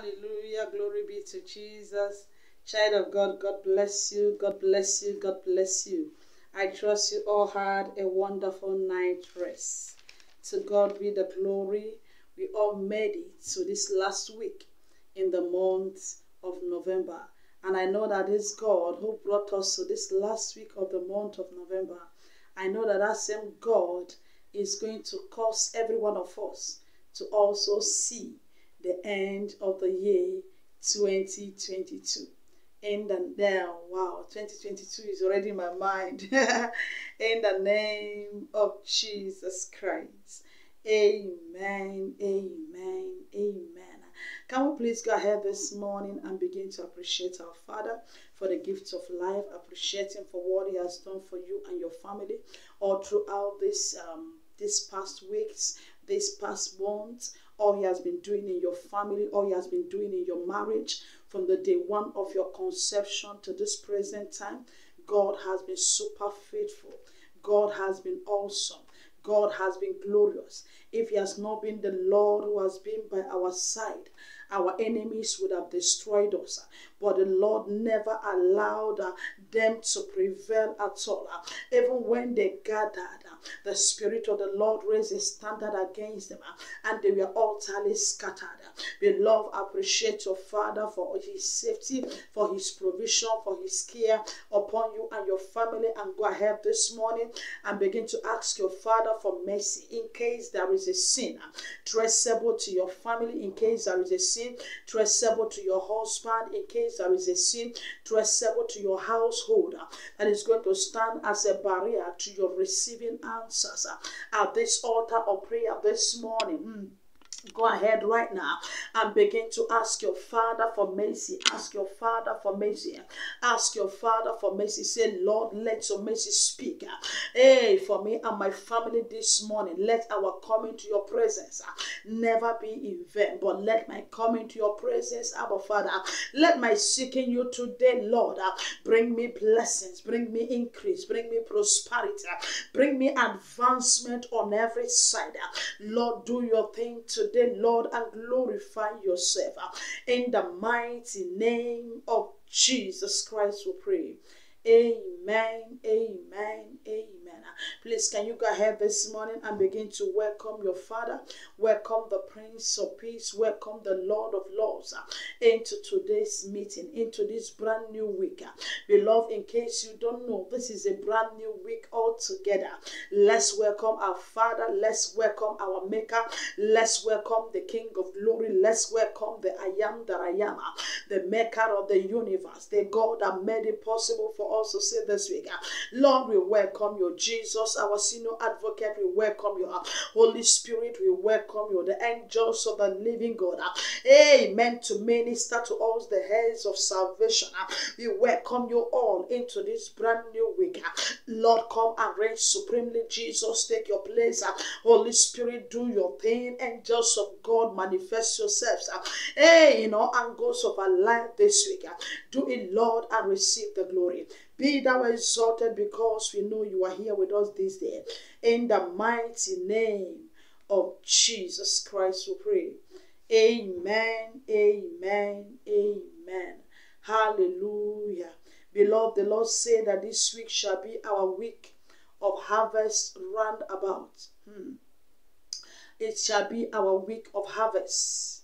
Hallelujah. Glory be to Jesus. Child of God, God bless you. God bless you. God bless you. I trust you all had a wonderful night rest. To God be the glory. We all made it to this last week in the month of November. And I know that this God who brought us to this last week of the month of November, I know that that same God is going to cause every one of us to also see the end of the year 2022. In the now, wow, 2022 is already in my mind. in the name of Jesus Christ. Amen. Amen. Amen. Can we please go ahead this morning and begin to appreciate our Father for the gift of life, appreciate Him for what He has done for you and your family all throughout this um, this past weeks, this past months, all He has been doing in your family, all He has been doing in your marriage, from the day one of your conception to this present time. God has been super faithful. God has been awesome. God has been glorious. If He has not been the Lord who has been by our side, our enemies would have destroyed us. But the Lord never allowed uh, them to prevail at all. Uh, even when they gathered, uh, the Spirit of the Lord raised a standard against them, and they were utterly scattered. Beloved, appreciate your Father for his safety, for his provision, for his care upon you and your family. And go ahead this morning and begin to ask your Father for mercy in case there is a sin uh, traceable to your family, in case there is a sin traceable to your husband, in case there is a sin traceable to your household uh, that is going to stand as a barrier to your receiving answers uh, at this altar of prayer this morning. Mm. Go ahead right now and begin to ask your Father for mercy. Ask your Father for mercy. Ask your Father for mercy. Say, Lord, let your mercy speak. Hey, for me and my family this morning, let our coming to your presence uh, never be in vain, but let my coming to your presence, Abba Father, let my seeking you today, Lord, uh, bring me blessings, bring me increase, bring me prosperity, bring me advancement on every side. Lord, do your thing today today, Lord, and glorify yourself. In the mighty name of Jesus Christ, we pray. Amen, amen, amen. Ah, please, can you go ahead this morning and begin to welcome your Father, welcome the Prince of Peace, welcome the Lord of Lords ah, into today's meeting, into this brand new week. Ah. Beloved, in case you don't know, this is a brand new week altogether. Let's welcome our Father, let's welcome our Maker, let's welcome the King of Glory, let's welcome the I am that I am, the Maker of the universe, the God that made it possible for to say this week. Uh, Lord, we welcome you, Jesus, our senior advocate. We welcome you, uh, Holy Spirit. We welcome you, the angels of the living God. Uh, amen. To minister to us the heads of salvation. We welcome you all into this brand new week. Lord, come and reign supremely. Jesus, take your place. Holy Spirit, do your thing. Angels of God, manifest yourselves. Hey, in all angles of our life this week. Do it, Lord, and receive the glory. Be thou exalted because we know you are here with us this day. In the mighty name of Jesus Christ, we pray. Amen, amen, amen. Hallelujah. Beloved, the Lord said that this week shall be our week of harvest roundabout. Hmm. It shall be our week of harvest.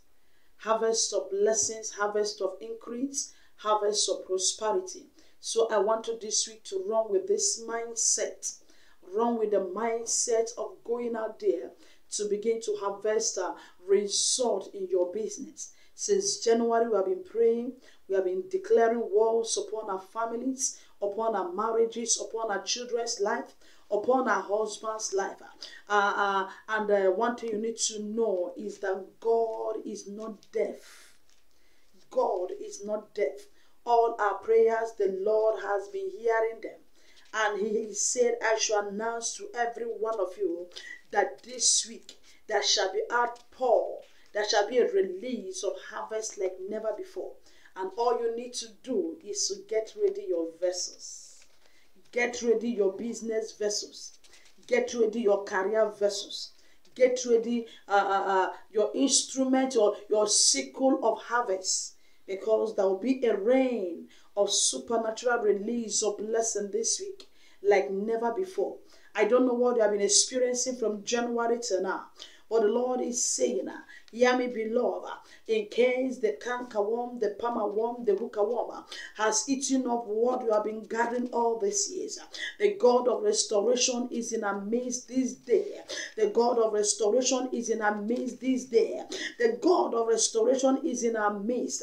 Harvest of blessings, harvest of increase, harvest of prosperity. So I want you this week to run with this mindset. Run with the mindset of going out there to begin to harvest a result in your business. Since January, we have been praying, we have been declaring wars upon our families, upon our marriages, upon our children's life, upon our husband's life. Uh, uh, and uh, one thing you need to know is that God is not deaf. God is not deaf all our prayers, the Lord has been hearing them. And he said, I shall announce to every one of you that this week there shall be outpour, there shall be a release of harvest like never before. And all you need to do is to get ready your vessels. Get ready your business vessels. Get ready your career vessels. get ready uh, uh, uh, your instrument or your sickle of harvest because there will be a rain of supernatural release of blessing this week like never before. I don't know what you have been experiencing from January to now, but the Lord is saying, Hear me, beloved, in case the canker worm, the palmer worm, the hooker worm has eaten up what you have been gathering all these years. The God of restoration is in our midst this day. The God of restoration is in our midst this day. The God of restoration is in our midst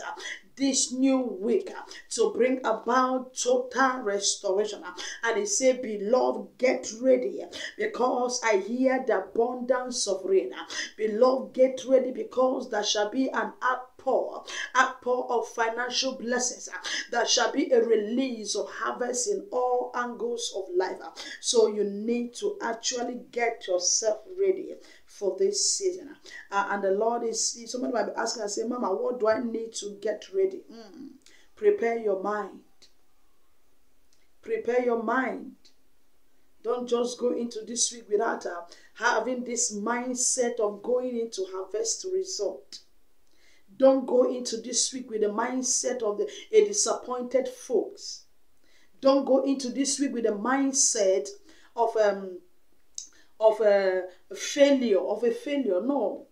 this new week uh, to bring about total restoration. Uh, and he said, Beloved, get ready uh, because I hear the abundance of rain. Uh, beloved, get ready because there shall be an outpour, outpour of financial blessings. There shall be a release of harvest in all angles of life. So you need to actually get yourself ready for this season. Uh, and the Lord is, somebody might be asking I say, Mama, what do I need to get ready? Mm. Prepare your mind. Prepare your mind. Don't just go into this week without uh, having this mindset of going into harvest result. Don't go into this week with the mindset of the, a disappointed folks. Don't go into this week with the mindset of um, of a failure, of a failure. No.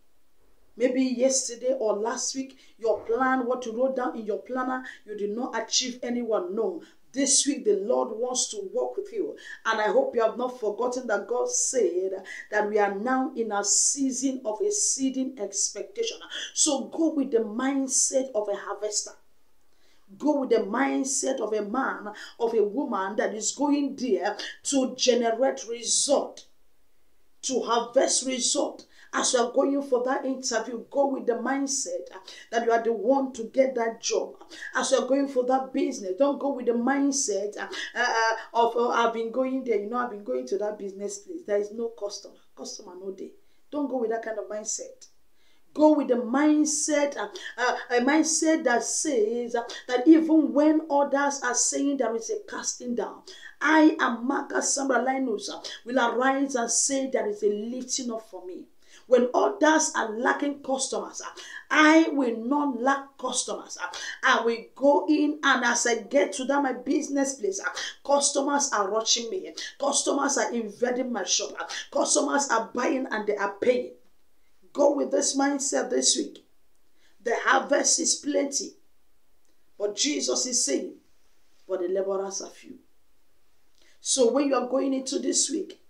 Maybe yesterday or last week, your plan, what you wrote down in your planner, you did not achieve anyone. No. This week, the Lord wants to walk with you. And I hope you have not forgotten that God said that we are now in a season of exceeding expectation. So go with the mindset of a harvester. Go with the mindset of a man, of a woman that is going there to generate result to harvest result. As you are going for that interview, go with the mindset that you are the one to get that job. As you are going for that business, don't go with the mindset uh, uh, of oh, I've been going there. You know, I've been going to that business place. There is no customer. Customer no day. Don't go with that kind of mindset. Go with the mindset, uh, uh, a mindset that says uh, that even when others are saying there is a casting down, I am Marcus Sambralinus will arise and say there is a lifting up for me. When others are lacking customers, I will not lack customers. I will go in and as I get to that my business place, customers are rushing me. Customers are invading my shop. Customers are buying and they are paying. Go with this mindset this week. The harvest is plenty. But Jesus is saying, but the laborers are few. So when you are going into this week,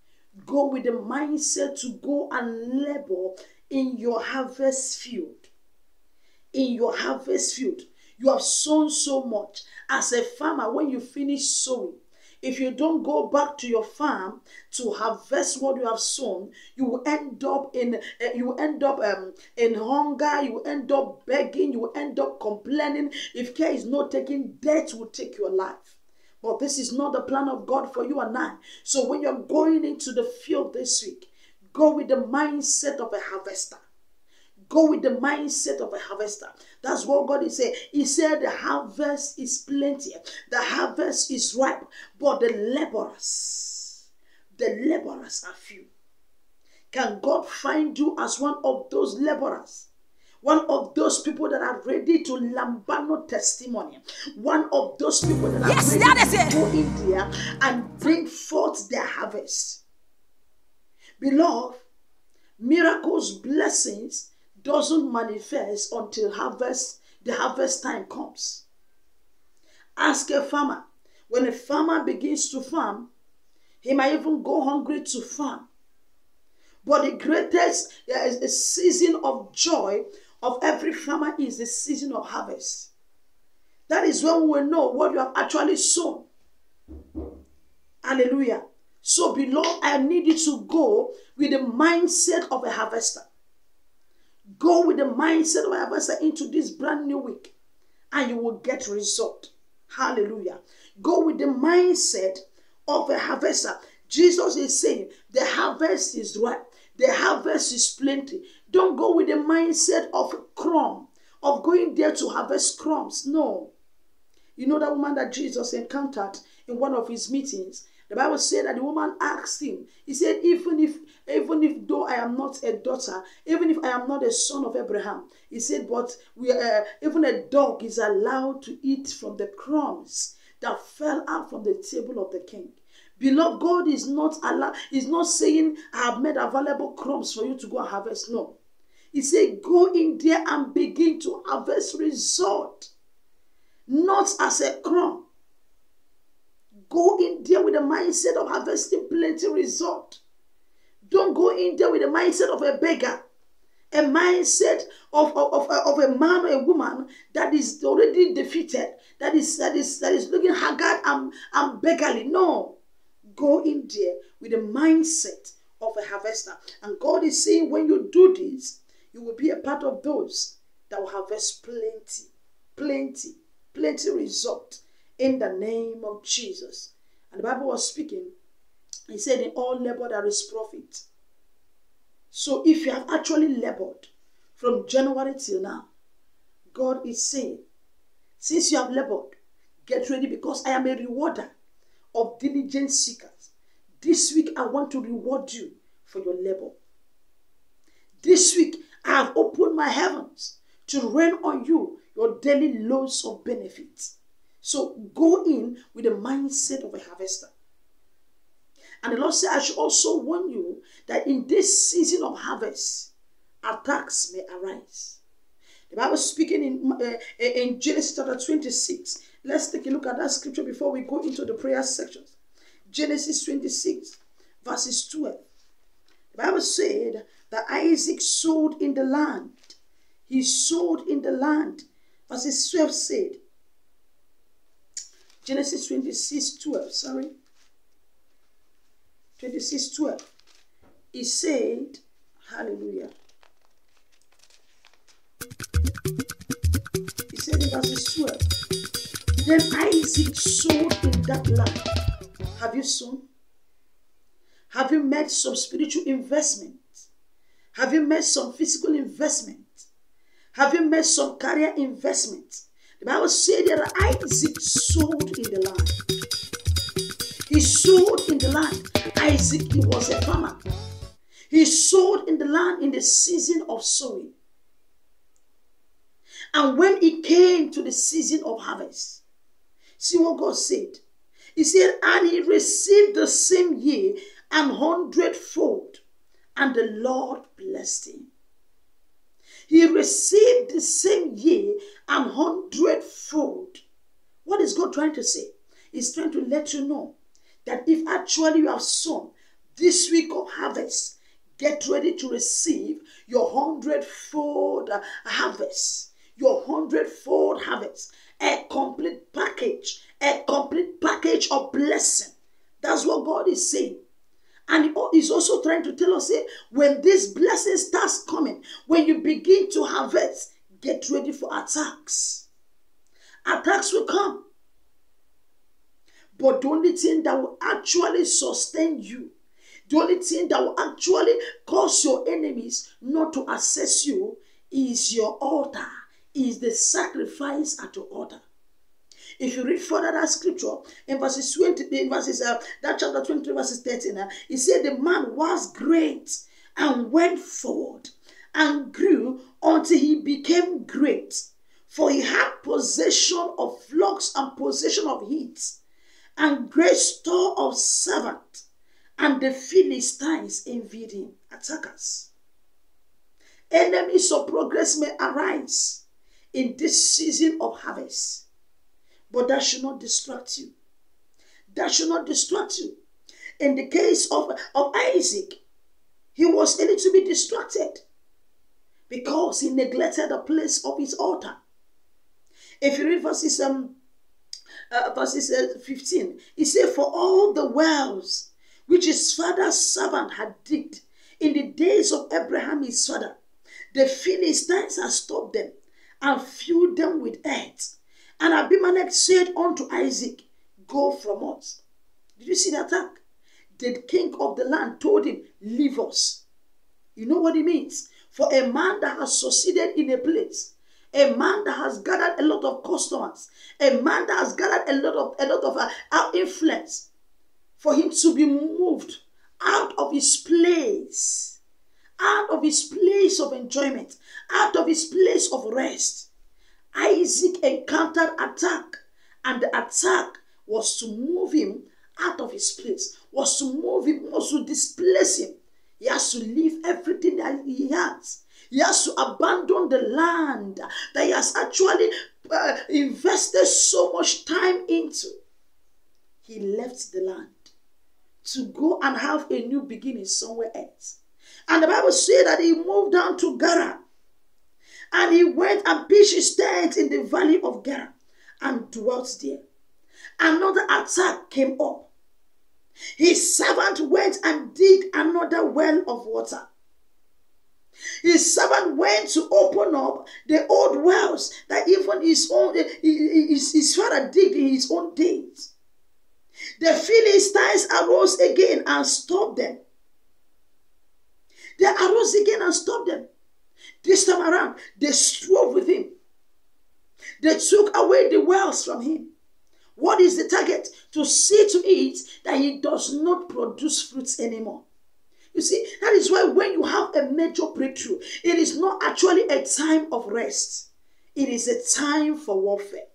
go with the mindset to go and labor in your harvest field. In your harvest field, you have sown so much. As a farmer, when you finish sowing, if you don't go back to your farm to harvest what you have sown, you will end up in uh, you end up um, in hunger. You end up begging. You end up complaining. If care is not taken, death will take your life. But this is not the plan of God for you and I. So when you're going into the field this week, go with the mindset of a harvester. Go with the mindset of a harvester. That's what God is saying. He said the harvest is plenty, the harvest is ripe, but the laborers, the laborers are few. Can God find you as one of those laborers? One of those people that are ready to lambano testimony. One of those people that are yes, ready that to go in there and bring forth their harvest. Beloved, miracles, blessings doesn't manifest until harvest, the harvest time comes. Ask a farmer. When a farmer begins to farm, he might even go hungry to farm. But the greatest uh, season of joy of every farmer is the season of harvest. That is when we will know what you have actually sown. Hallelujah. So, beloved, I need you to go with the mindset of a harvester. Go with the mindset of a harvester into this brand new week, and you will get result. Hallelujah. Go with the mindset of a harvester. Jesus is saying the harvest is ripe, the harvest is plenty. Don't go with the mindset of crumb, of going there to harvest crumbs. No. You know that woman that Jesus encountered in one of his meetings? The Bible said that the woman asked him, he said, even if even if though I am not a daughter, even if I am not a son of Abraham, he said, but we uh, even a dog is allowed to eat from the crumbs that fell out from the table of the king. Beloved, God is not allowed, is not saying, I have made available crumbs for you to go and harvest. No. He said, Go in there and begin to harvest result, not as a crumb. Go in there with the mindset of harvesting plenty result. Don't go in there with the mindset of a beggar, a mindset of, of, of, uh, of a man or a woman that is already defeated, that is that is that is looking haggard and, and beggarly. No. Go in there with the mindset of a harvester. And God is saying, when you do this, you will be a part of those that will harvest plenty, plenty, plenty result in the name of Jesus. And the Bible was speaking, he said, In all labor there is profit. So if you have actually labored from January till now, God is saying, Since you have labored, get ready because I am a rewarder of diligent seekers. This week, I want to reward you for your labor. This week, I have opened my heavens to rain on you your daily loads of benefits. So go in with the mindset of a harvester. And the Lord said, I should also warn you that in this season of harvest, attacks may arise. The Bible speaking in, uh, in Genesis chapter 26. Let's take a look at that scripture before we go into the prayer sections. Genesis 26, verses 12. The Bible said that Isaac sowed in the land. He sowed in the land. Verses 12 said, Genesis 26 12, sorry. 26 12. He said, Hallelujah. He said in verses 12, Then Isaac sowed in that land. Have you sown? Have you made some spiritual investment? Have you made some physical investment? Have you made some career investment? The Bible said that Isaac sowed in the land. Sowed in the land. Isaac, he was a farmer. He sowed in the land in the season of sowing. And when it came to the season of harvest, see what God said. He said, and he received the same year an hundredfold, and the Lord blessed him. He received the same year an hundredfold. What is God trying to say? He's trying to let you know that if actually you have sown this week of harvest, get ready to receive your hundredfold harvest. Your hundredfold harvest. A complete package. A complete package of blessing. That's what God is saying. And he's also trying to tell us say, when this blessing starts coming, when you begin to harvest, get ready for attacks. Attacks will come. But the only thing that will actually sustain you, the only thing that will actually cause your enemies not to access you is your altar, is the sacrifice at your altar. If you read further that scripture in verses 20, in verses uh, that chapter 23, verses 13, uh, he said the man was great and went forward and grew until he became great. For he had possession of flocks and possession of heat, and great store of servants, and the Philistines envied him. Attackers. Enemies of progress may arise in this season of harvest. But that should not distract you. That should not distract you. In the case of, of Isaac, he was a little bit distracted because he neglected the place of his altar. If you read verses um uh, verses uh, 15, he said, For all the wells which his father's servant had digged in the days of Abraham his father, the Philistines had stopped them and filled them with earth and Abimelech said unto Isaac, Go from us. Did you see the attack? The king of the land told him, Leave us. You know what it means? For a man that has succeeded in a place, a man that has gathered a lot of customers, a man that has gathered a lot of a lot of uh, influence, for him to be moved out of his place, out of his place of enjoyment, out of his place of rest. Isaac encountered attack, and the attack was to move him out of his place, was to move him, was to displace him. He has to leave everything that he has. He has to abandon the land that he has actually uh, invested so much time into. He left the land to go and have a new beginning somewhere else. And the Bible says that he moved down to Gerar. And he went and pitched his tent in the valley of Gerar and dwelt there. Another attack came up. His servant went and did another well of water. His servant went to open up the old wells that even his own eh, his, his father digged in his own days. The Philistines arose again and stopped them. They arose again and stopped them. This time around, they strove with him. They took away the wells from him. What is the target? To see to it that he does not produce fruits anymore. You see, that is why when you have a major breakthrough, it is not actually a time of rest, it is a time for warfare.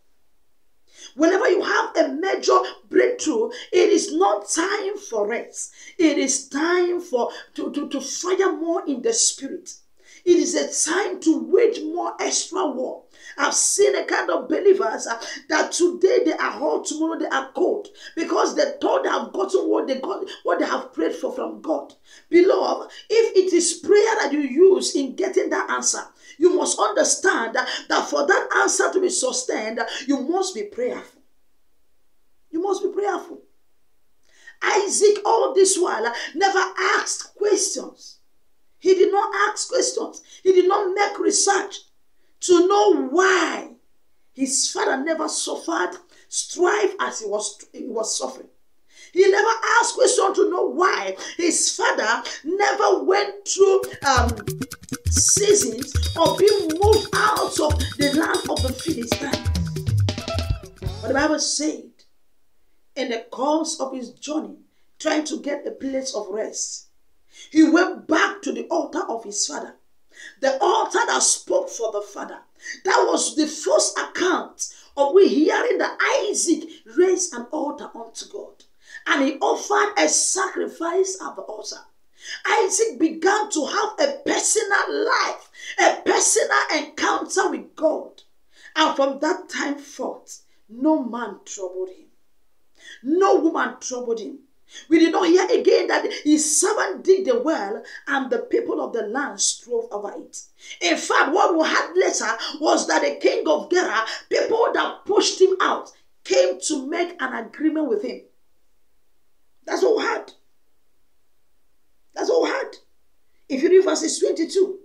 Whenever you have a major breakthrough, it is not time for rest. It is time for to, to, to fire more in the spirit. It is a time to wage more extra war. I've seen a kind of believers uh, that today they are hot, tomorrow they are cold because they thought they have gotten what they got, what they have prayed for from God. Beloved, if it is prayer that you use in getting that answer, you must understand that, that for that answer to be sustained, you must be prayerful. You must be prayerful. Isaac, all this while, never asked questions. He did not ask questions. He did not make research to know why his father never suffered strife as he was, he was suffering. He never asked question to know why his father never went through um, seasons of being moved out of the land of the Philistines. But the Bible said, in the course of his journey, trying to get a place of rest, he went back to the altar of his father the altar that spoke for the father. That was the first account of we hearing that Isaac raised an altar unto God. And he offered a sacrifice at the altar. Isaac began to have a personal life, a personal encounter with God. And from that time forth, no man troubled him. No woman troubled him. We did not hear again that his servant digged the well and the people of the land strove over it. In fact, what we had later was that the king of Gerar, people that pushed him out, came to make an agreement with him. That's what we had. That's what we had. If you read verses 22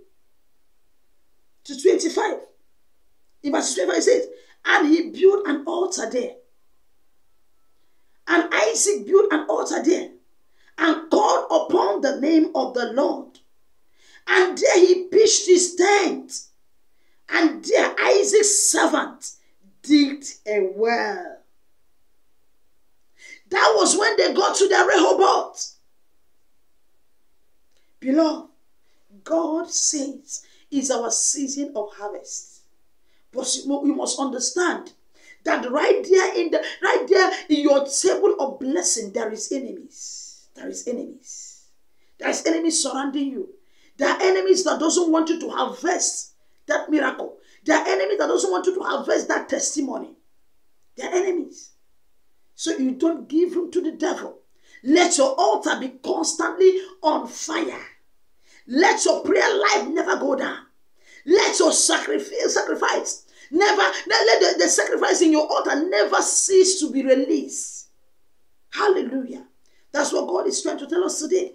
to 25, in verse 25 it says, And he built an altar there and Isaac built an altar there and called upon the name of the Lord. And there he pitched his tent. And there Isaac's servant digged a well. That was when they got to the Rehoboth. Beloved, God says it's our season of harvest. But we must understand that right there in the right there in your table of blessing there is enemies. There is enemies. There is enemies surrounding you. There are enemies that doesn't want you to harvest that miracle. There are enemies that doesn't want you to harvest that testimony. They are enemies. So you don't give room to the devil. Let your altar be constantly on fire. Let your prayer life never go down. Let your sacrifice sacrifice Never, let the, the sacrifice in your altar never cease to be released. Hallelujah. That's what God is trying to tell us today.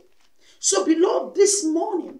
So, beloved, this morning,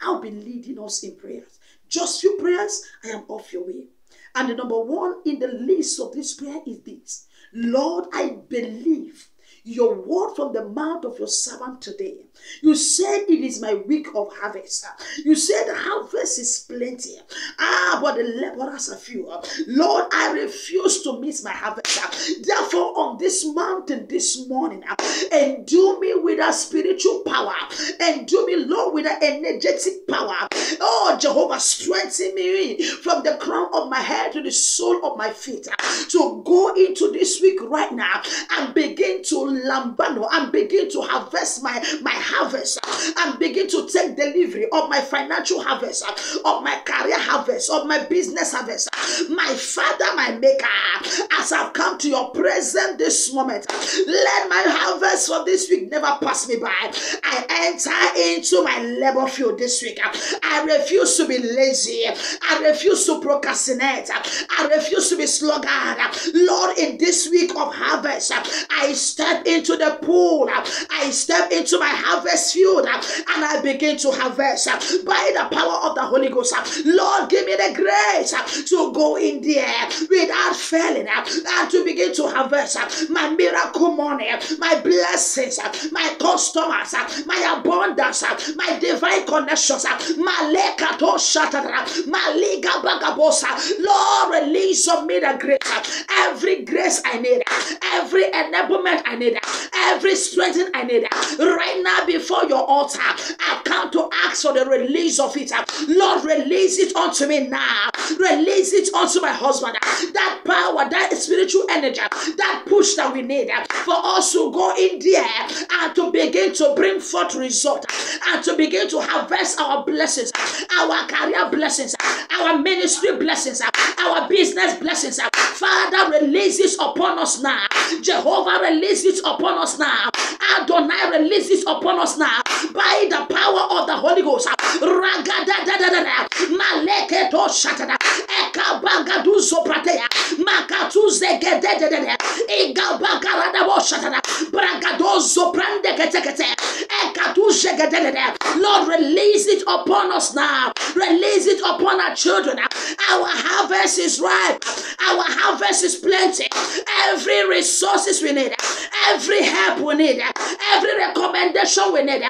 I'll be leading us in prayers. Just few prayers, I am off your way. And the number one in the list of this prayer is this Lord, I believe your word from the mouth of your servant today. You said it is my week of harvest. You said harvest is plenty. Ah, but the laborers are few. Lord, I refuse to miss my harvest. Therefore, on this mountain this morning, endue me with a spiritual power. Endue me, Lord, with an energetic power. Oh, Jehovah, strengthen me from the crown of my head to the sole of my feet to go into this week right now and begin to lambano and begin to harvest my, my harvest and begin to take delivery of my financial harvest, of my career harvest, of my business harvest. My Father, my Maker, as I've come to your presence this moment, let my harvest for this week never pass me by. I enter into my labor field this week. I refuse to be lazy. I refuse to procrastinate. I refuse to be sluggard. Lord, in this week of harvest, I step into the pool. I step into my harvest field uh, and I begin to harvest uh, by the power of the Holy Ghost. Uh, Lord, give me the grace to go in there without failing and to begin to harvest my miracle money, my blessings, my customers, my abundance, my divine connections. Lord, release of me the grace, every grace I need, every enablement I need, every strength I need. Right now, before your altar, I come to ask for the release of it. Lord, release it unto me now. Release it unto my husband. That power, that spiritual energy, that push that we need for us to go in there and to begin to bring forth result and to begin to harvest our blessings, our career blessings, our ministry blessings, our business blessings. Father, release it upon us now. Jehovah, release it upon us now. Adonai, release it upon us now. By the power of the Holy Ghost. Lord, release it upon us now. Release it upon our children. Our harvest is ripe. Our harvest is plenty. Every resources we need, every help we need, every recommendation we need,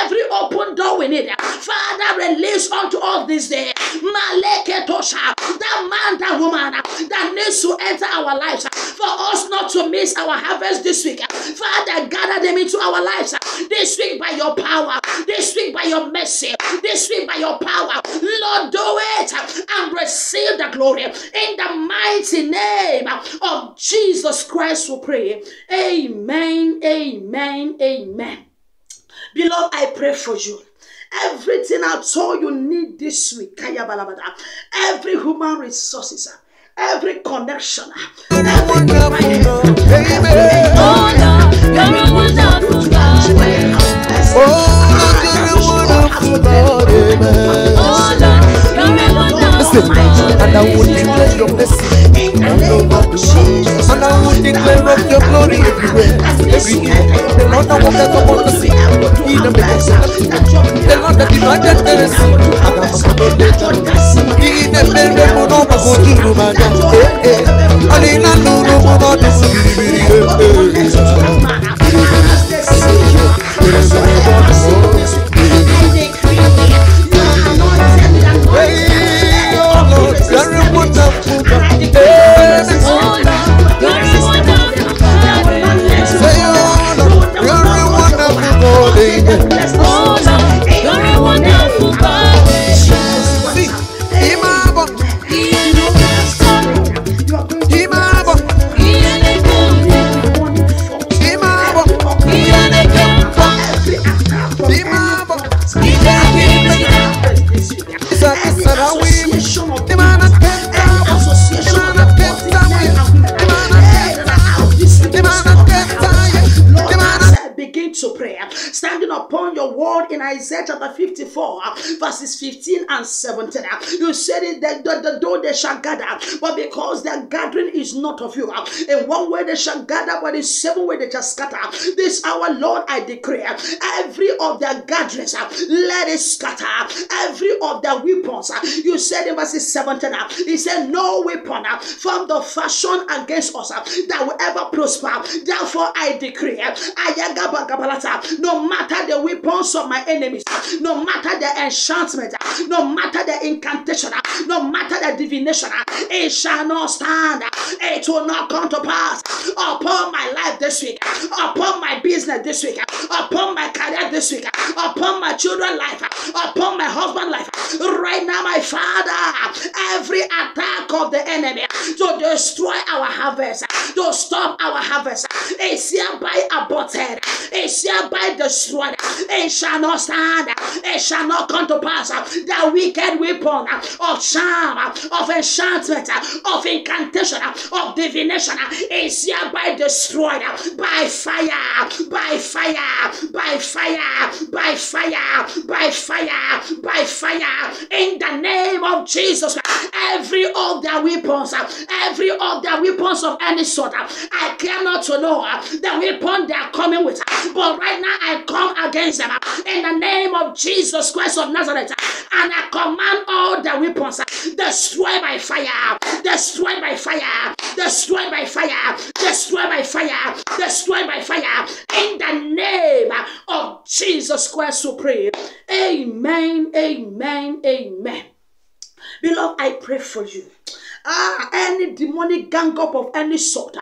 every open door we need. Father, release unto us this day. Maleketosha, that man, that woman that needs to enter our lives for us not to miss our harvest this week. Father, gather them into our lives this week by your power, this week by your mercy, this week by your power. Lord, do it and receive the glory in the mighty name of Jesus Christ. We pray. Amen. Amen. Amen. Beloved, I pray for you. Everything at all you need this week, every human resources, every connection, every divine Oh Lord, you're a wonderful God. Oh, you're a wonderful God, amen. Oh Lord, you're a. And I will declare your blessing all over the world. And I will declare of your glory everywhere. Every day, the Lord that walketh upon the sea, he that maketh the Lord divided the the, the, though they shall gather, but because is not of you. In one way they shall gather, but in seven way they shall scatter. This our Lord, I declare, every of their gatherings, let it scatter. Every of their weapons, you said in verse 17, uh, he said, No weapon from the fashion against us that will ever prosper. Therefore, I decree, no matter the weapons of my enemies, no matter the enchantment, no matter the incantation, no matter the divination, it shall not stand. It will not come to pass upon my life this week, upon my business this week, upon my career this week, upon my children's life, upon my husband's life. Right now, my Father, every attack of the enemy to destroy our harvest, to stop our harvest, is hereby aborted, is hereby destroyed. It shall not stand, it shall not come to pass. The wicked weapon of charm, of enchantment, of incantation, of divination is hereby destroyed by fire, by fire, by fire, by fire, by fire, by fire. In the name of Jesus, every of their weapons, every of their weapons of any sort, I cannot to know the weapon they are coming with. But right now, I come against them in the name of Jesus Christ of Nazareth, and I command all the weapons destroyed by fire, destroyed by fire, destroyed by fire, destroyed by fire, destroyed by fire. In the name of Jesus Christ, pray. Amen, amen, amen. Beloved, I pray for you. Ah, any demonic gang up of any sort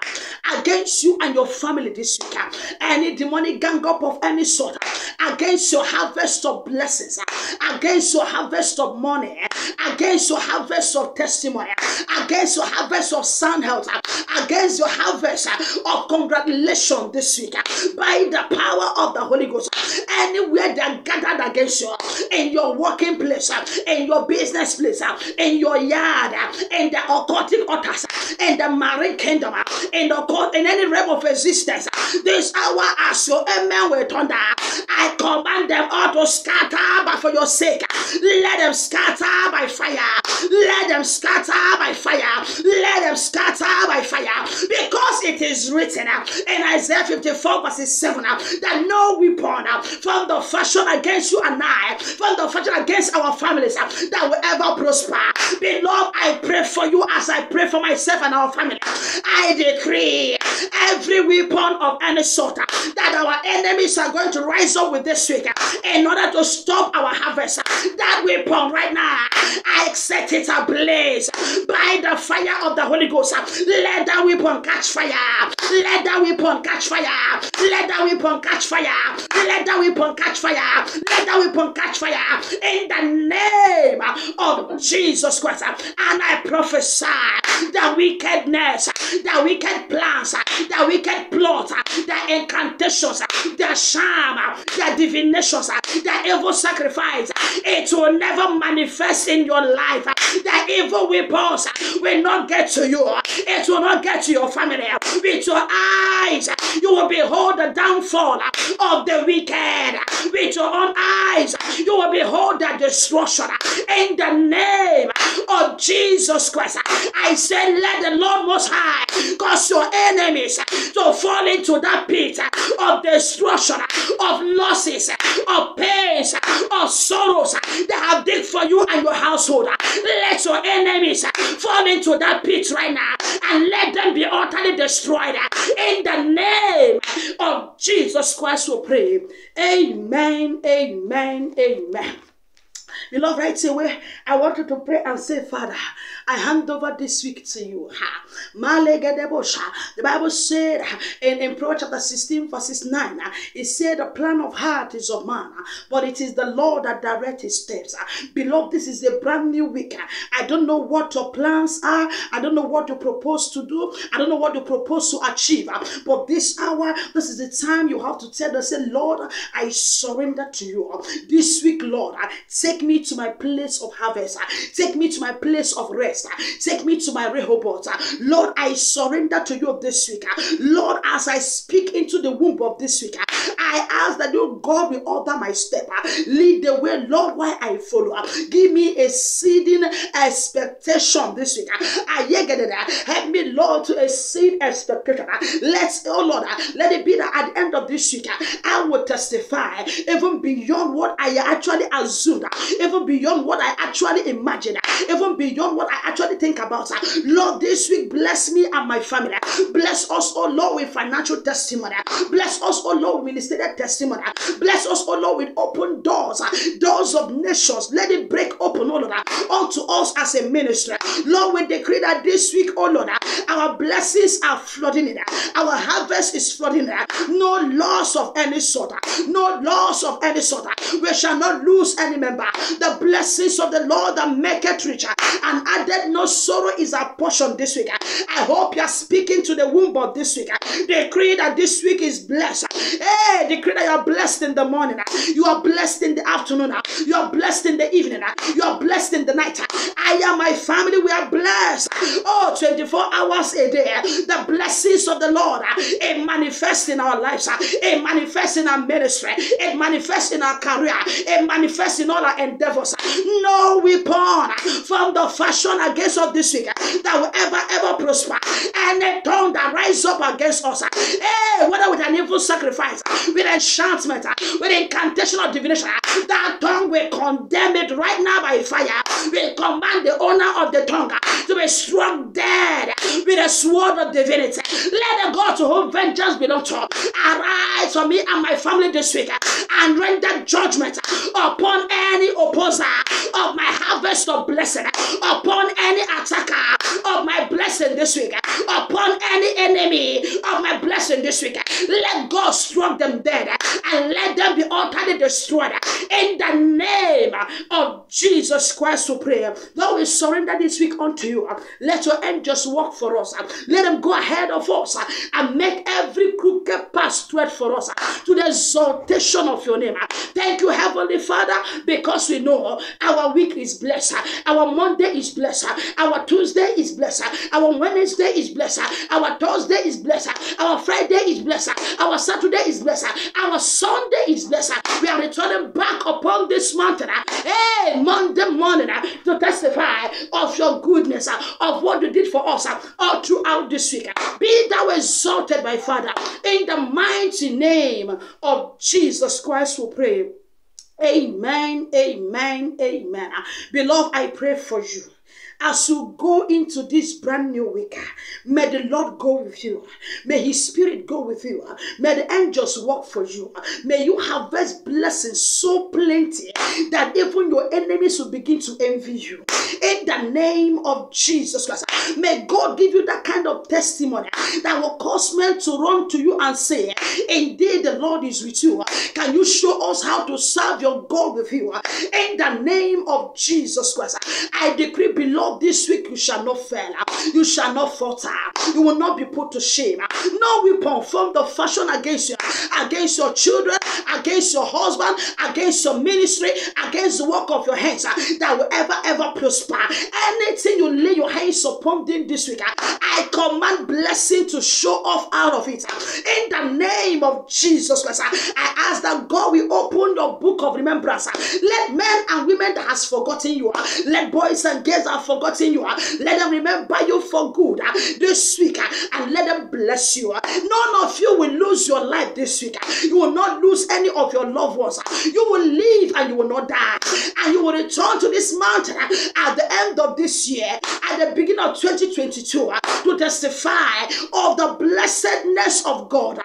against you and your family this week. Any demonic gang up of any sort against your harvest of blessings, against your harvest of money, against your harvest of testimony, against your harvest of sound health, against your harvest of congratulation this week by the power of the Holy Ghost. Anywhere they are gathered against you, in your working place, in your business place, in your yard, in the occultic altars, in the marine kingdom, in the court, in any realm of existence. This hour, as your amen will thunder, I command them all to scatter, but for your sake, let them scatter by fire. Let them scatter by fire. Let them scatter by fire. Because it is written ah, in Isaiah 54, verses 7, ah, that no weapon ah, from the fashion against you and I, from the fashion against our families, that will ever prosper. Beloved, I pray for you as I pray for myself and our family. I decree every weapon of any sort that our enemies are going to rise up with this week in order to stop our harvest. That weapon right now, I set it ablaze by the fire of the Holy Ghost. Let that weapon catch fire. Let that weapon catch fire. Let that weapon catch fire. Let that weapon catch fire. Let that weapon catch fire. In the name of Jesus Christ. And I prophesy the wickedness, the wicked plans, the wicked plot, the incantations, the sham, the divinations, uh, the evil sacrifice. Uh, it will never manifest in your life. Uh, the evil weapons will not get to you. It will not get to your family. With your eyes, you will behold the downfall of the wicked. With your own eyes, you will behold the destruction. In the name of Jesus Christ, I say, let the Lord Most High cause your enemies to fall into that pit of destruction, of losses, of pains, of sorrows that have dig for you and your household. Let your enemies fall into that pit right now and let them be utterly destroyed. In the name of Jesus Christ, we pray. Amen, amen, amen. Beloved, right away, I want you to pray and say, Father, I hand over this week to you. The Bible said in, in Proverbs chapter 16, verses 9, uh, it said, The plan of heart is of man, but it is the Lord that directs his steps. Beloved, this is a brand new week. I don't know what your plans are. I don't know what you propose to do. I don't know what you propose to achieve. But this hour, this is the time you have to tell say, Lord, I surrender to you. This week, Lord, take me to my place of harvest. Take me to my place of rest. Take me to my Rehoboth. Lord, I surrender to you this week. Lord, as I speak into the womb of this week, I ask that you, God, will order my step. Lead the way, Lord, while I follow. Give me a seeding expectation this week. Help me, Lord, to a exceed expectation. Let's, oh Lord, let it be that at the end of this week, I will testify even beyond what I actually assumed, even beyond what I actually imagined, even beyond what I actually think about. Lord, this week, bless me and my family. Bless us, oh Lord, with financial testimony. Bless us, oh Lord, with ministerial testimony. Bless us, oh Lord, with open doors, doors of nations. Let it break open, oh Lord, unto us as a ministry. Lord, we decree that this week, oh Lord, our blessings are flooding in. Our harvest is flooding in. No loss of any sort. No loss of any sort. We shall not lose any member. The blessings of the Lord that make it richer and no sorrow is our portion this week. I hope you are speaking to the womb of this week. Decree that this week is blessed. Hey, decree that you are blessed in the morning. You are blessed in the afternoon. You are blessed in the evening. You are blessed in the night. I am my family. We are blessed. Oh, 24 hours a day. The blessings of the Lord. Eh, it manifests in our lives. Eh, it manifests in our ministry. Eh, it manifests in our career. It manifests in all our endeavors. No weapon from the fashion against us this week that will ever, ever prosper. Any tongue that rise up against us, hey, whether with an evil sacrifice, with enchantment, with incantation or divination, that tongue will condemn it right now by fire. We command the owner of the tongue to be struck dead with a sword of divinity. Let the God to whom vengeance belongs to arise for me and my family this week and render judgment upon any opposer of my harvest of blessing, upon any attacker uh, of my blessing this week, uh, upon any enemy of my blessing this week. Uh, let God struck them dead and let them be utterly destroyed in the name of Jesus Christ. To pray, Lord, we surrender this week unto you. Let your angels work for us. Let them go ahead of us and make every crooked path straight for us to the exaltation of your name. Thank you, Heavenly Father, because we know our week is blessed, our Monday is blessed, our Tuesday is blessed, our Wednesday is blessed, our Thursday is blessed, our Friday is blessed, our Saturday is blessed, our Sunday is blessed. We are returning back upon this mountain, ah. hey, Monday morning, ah, to testify of your goodness, ah, of what you did for us all throughout this week. Be thou exalted, my Father, in the mighty name of Jesus Christ, we pray. Amen, amen, amen. Beloved, I pray for you as you go into this brand new week, may the Lord go with you. May His Spirit go with you. May the angels work for you. May you harvest blessings so plenty that even your enemies will begin to envy you. In the name of Jesus Christ, may God give you that kind of testimony that will cause men to run to you and say, Indeed, the Lord is with you. Can you show us how to serve your God with you? In the name of Jesus Christ, I decree, beloved, this week you shall not fail. You shall not falter. You will not be put to shame. No weapon formed the fashion against you, against your children, against your husband, against your ministry, against the work of your hands that will ever, ever prosper. Anything you lay your hands upon this week, I command blessing to show off out of it. In the name of Jesus Christ, I ask that God will open the book of remembrance. Let men and women that has forgotten you, let boys and girls that have forgotten you, uh, let them remember you for good uh, this week uh, and let them bless you. None of you will lose your life this week. You will not lose any of your loved ones. You will live and you will not die. And you will return to this mountain at the end of this year, at the beginning of 2022, to testify of the blessedness of God.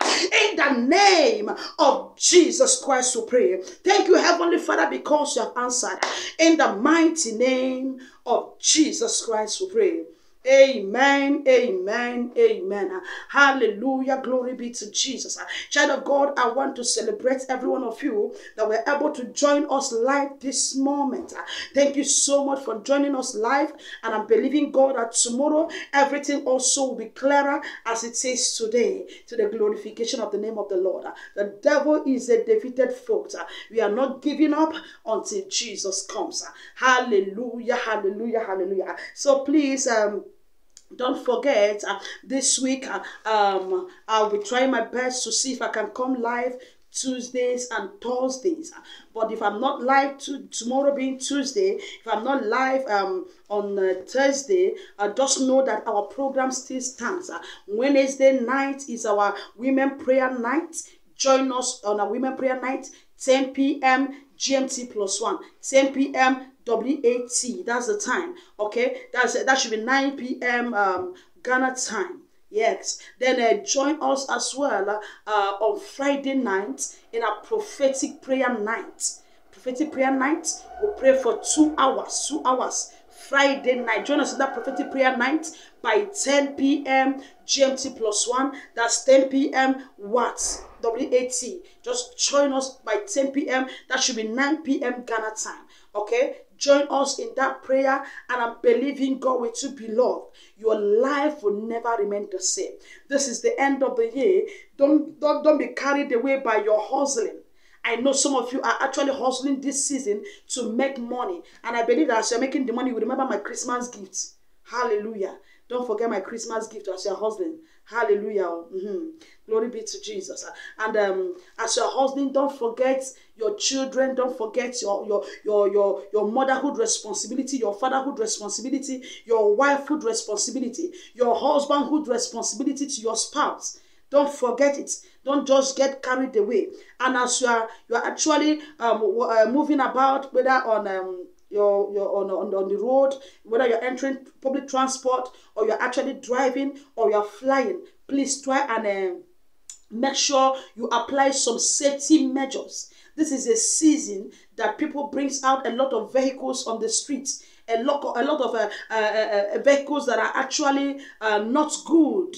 In the name of Jesus Christ, we pray. Thank you, Heavenly Father, because you have answered. In the mighty name of Jesus Christ, we pray. Amen, amen, amen. Hallelujah. Glory be to Jesus. Child of God, I want to celebrate every one of you that were able to join us live this moment. Thank you so much for joining us live. And I'm believing God that tomorrow everything also will be clearer as it is today to the glorification of the name of the Lord. The devil is a defeated foe. We are not giving up until Jesus comes. Hallelujah, hallelujah, hallelujah. So please, um, don't forget uh, this week uh, um i'll be trying my best to see if i can come live tuesdays and thursdays. But if i'm not live to tomorrow being tuesday if i'm not live um on uh, thursday uh, just know that our program still stands. Uh, wednesday night is our women prayer night. Join us on a women prayer night 10 p.m gmt plus one 10 p.m WAT. That's the time. Okay, that's that should be 9 p.m. Um, Ghana time. Yes. Then uh, join us as well uh, on Friday night in a prophetic prayer night. Prophetic prayer night. We'll pray for two hours. Two hours. Friday night. Join us in that prophetic prayer night by 10 p.m. GMT plus one. That's 10 p.m. What? WAT. Just join us by 10 p.m. That should be 9 p.m. Ghana time. Okay? Join us in that prayer, and I'm believing God with you, beloved. Your life will never remain the same. This is the end of the year. Don't, don't, don't be carried away by your hustling. I know some of you are actually hustling this season to make money. And I believe that as you're making the money, you remember my Christmas gifts. Hallelujah. Don't forget my Christmas gift as you're hustling. Hallelujah. Mhm. Glory be to Jesus. And um, as your husband, don't forget your children. Don't forget your, your, your, your, your motherhood responsibility, your fatherhood responsibility, your wifehood responsibility, your husbandhood responsibility to your spouse. Don't forget it. Don't just get carried away. And as you are you are actually um, uh, moving about, whether on um, your your on, on, on the road, whether you're entering public transport or you're actually driving or you're flying, please try and um, make sure you apply some safety measures. This is a season that people brings out a lot of vehicles on the streets. A lot, a lot of uh, uh, uh, vehicles that are actually uh, not good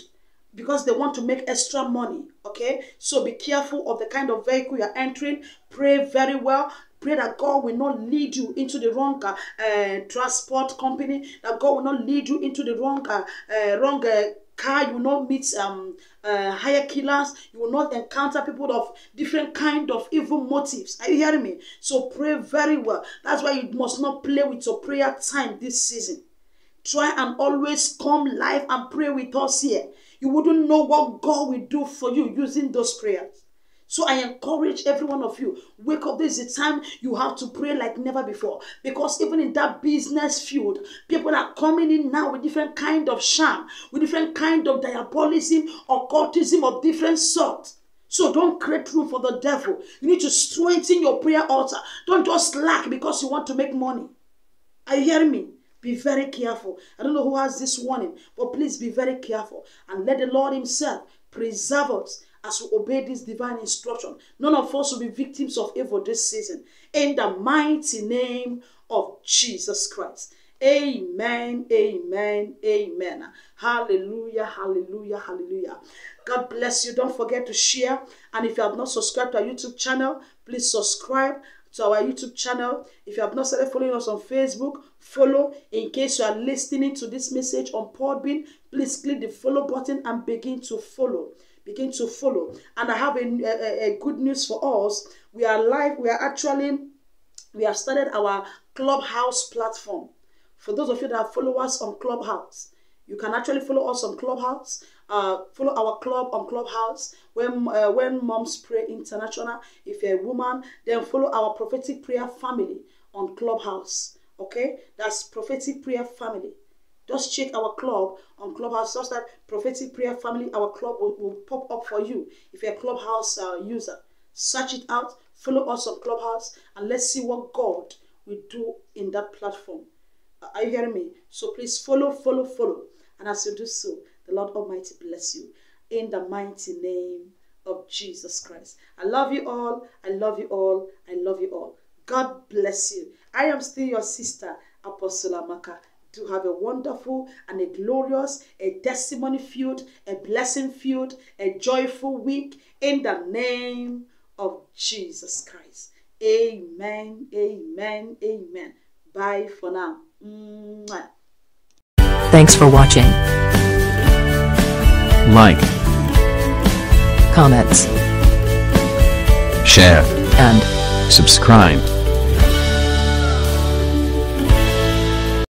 because they want to make extra money. Okay, so be careful of the kind of vehicle you're entering. Pray very well. Pray that God will not lead you into the wrong uh, uh, transport company. That God will not lead you into the wrong uh, uh, wrong uh, car. You will not meet um uh, higher killers. You will not encounter people of different kind of evil motives. Are you hearing me? So pray very well. That's why you must not play with your prayer time this season. Try and always come live and pray with us here. You wouldn't know what God will do for you using those prayers. So I encourage every one of you, wake up. This is the time you have to pray like never before. Because even in that business field, people are coming in now with different kind of sham, with different kind of diabolism or cultism of different sort. So don't create room for the devil. You need to strengthen your prayer altar. Don't just slack because you want to make money. Are you hearing me? Be very careful. I don't know who has this warning, but please be very careful and let the Lord Himself preserve us as we obey this divine instruction. None of us will be victims of evil this season. In the mighty name of Jesus Christ. Amen, amen, amen. Hallelujah, hallelujah, hallelujah. God bless you. Don't forget to share. And if you have not subscribed to our YouTube channel, please subscribe to our YouTube channel. If you have not started following us on Facebook, follow. In case you are listening to this message on Podbean, please click the follow button and begin to follow. Begin to follow. And I have a, a, a good news for us. We are live. We are actually, we have started our Clubhouse platform. For those of you that follow us on Clubhouse, you can actually follow us on Clubhouse. Uh, follow our club on Clubhouse. When uh, when Moms Pray International. If you're a woman, then follow our prophetic prayer family on Clubhouse. Okay, that's prophetic prayer family. Just check our club on Clubhouse. Just that prophetic prayer family. Our club will, will pop up for you if you're a Clubhouse uh, user. Search it out. Follow us on Clubhouse, and let's see what God will do in that platform. Are you hearing me? So please follow, follow, follow. And as you do so, the Lord Almighty bless you. In the mighty name of Jesus Christ. I love you all. I love you all. I love you all. God bless you. I am still your sister, Apostle Amaka. To have a wonderful and a glorious, a testimony filled, a blessing filled, a joyful week in the name of Jesus Christ. Amen, amen, amen. Bye for now. Mwah. Thanks for watching. like, Comments share, and subscribe.